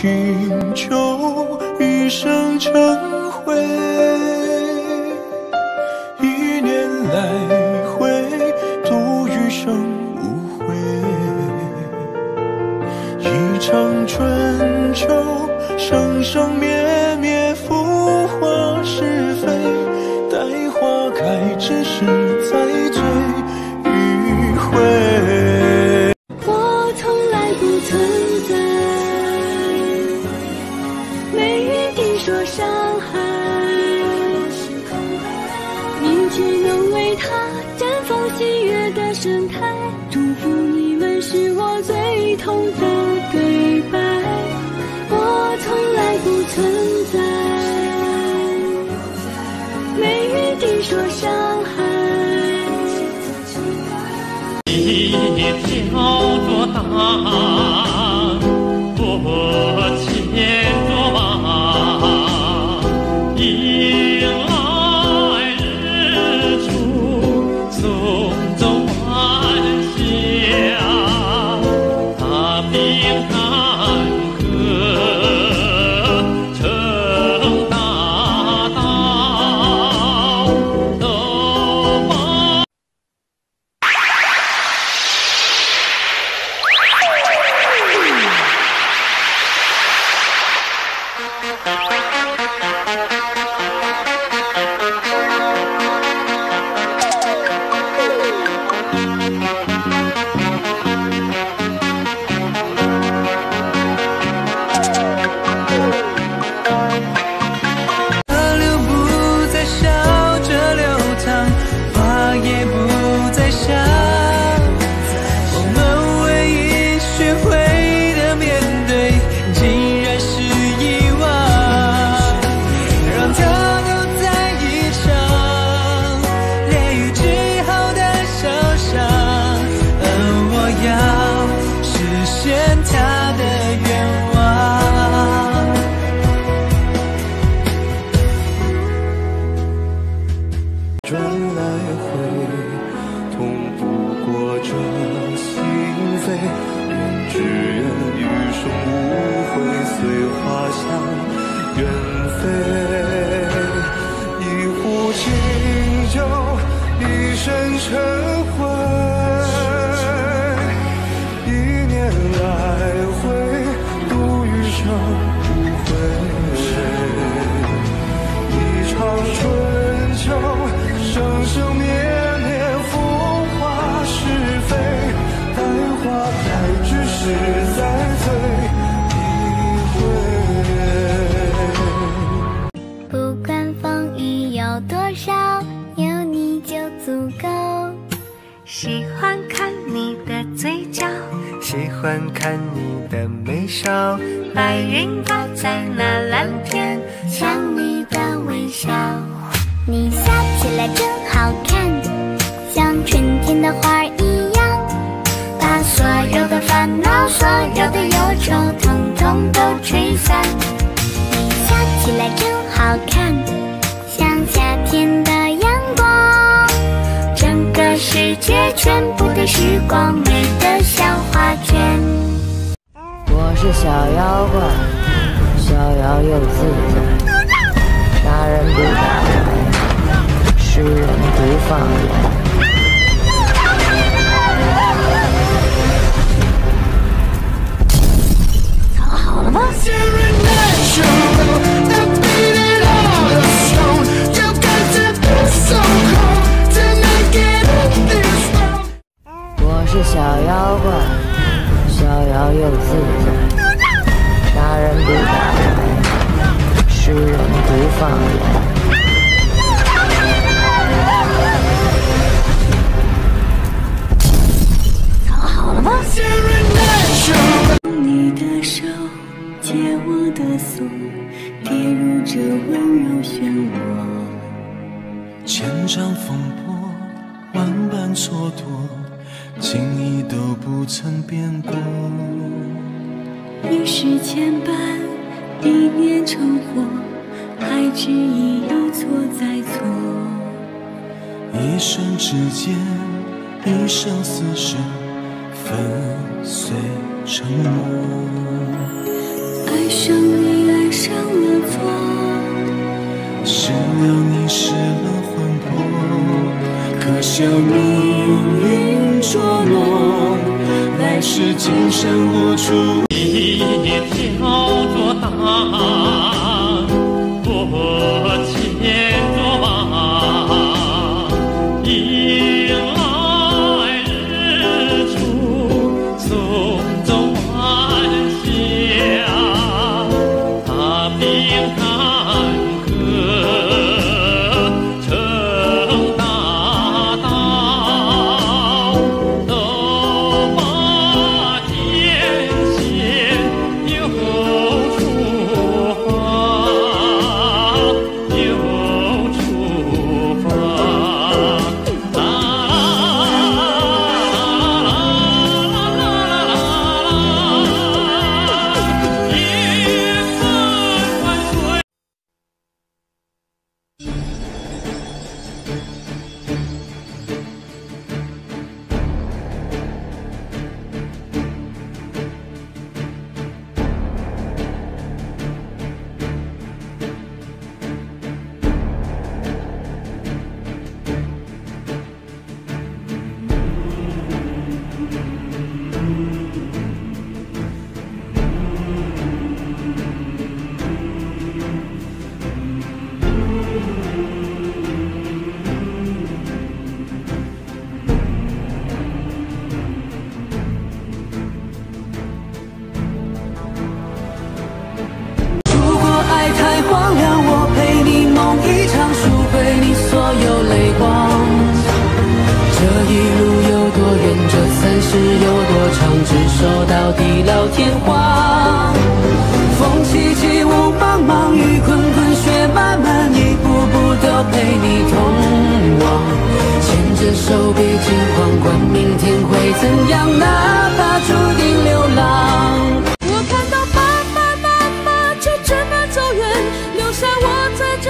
情仇一生成灰。一念来回，度余生无悔。一场春秋，生生灭，盛开。祝福你们是我最痛的对白。我从来不存在，没约定说伤害。一条这心扉。愿只愿余生无悔，随花香远飞。一壶清酒，一身尘足够。喜欢看你的嘴角，喜欢看你的眉梢，白云挂在那蓝天，像你的微笑。你笑起来真好看，像春天的花儿一样，把所有的烦恼、所有的忧愁，统统都吹散。你笑起来真好看，时光美得像画卷。我是小妖怪，逍遥又自在，杀人不眨眼，吃人不放盐。千丈风波，万般蹉跎，情意都不曾变过。一世牵绊，一念成祸，还执意一错再错。一生之间，一生厮守，粉碎承诺。爱上你爱上了错，失了你失了？可笑命运捉弄，来世今生无处。陪你同往牵着手别惊慌管明天会怎样？哪怕注定流浪。我看到爸爸妈妈就这么走远留下我在这